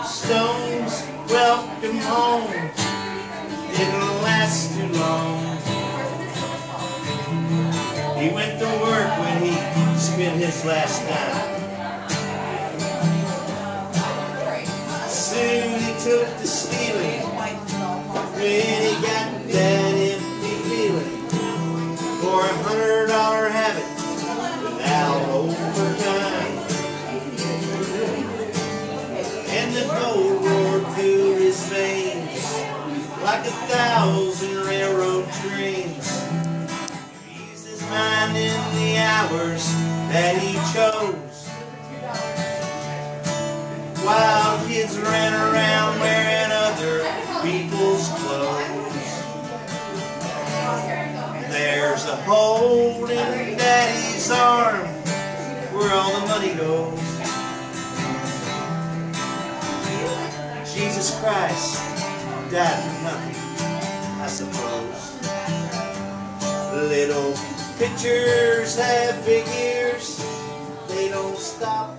welcomed welcome home. Didn't last too long. He went to work when he spent his last dime. Soon he took to stealing Gold roared through his veins like a thousand railroad trains. He eased his mind in the hours that he chose. While kids ran around wearing other people's clothes. There's a hole in daddy's arm where all the money goes. Jesus Christ died for nothing, I suppose. Little pictures have big ears, they don't stop